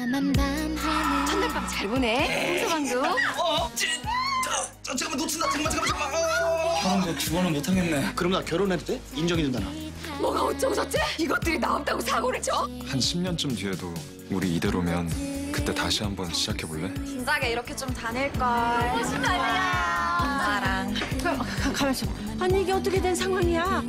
아, 첫날밤 잘 보내. 홍서방도. 어, 지, 저, 저, 잠깐만 놓친다. 잠깐만, 잠깐만, 잠깐만. 어. 결혼도 두 번은 못하겠네. 그럼 나 결혼해도 돼? 인정해준다 나. 뭐가 어쩌고 저쩌? 이것들이 나 없다고 사고를 쳐? 한 10년쯤 뒤에도 우리 이대로면 그때 다시 한번 시작해볼래? 진작에 이렇게 좀 다닐걸. 멋있다, 야. 엄마랑. 가만 있어. 아니 이게 어떻게 된 상황이야?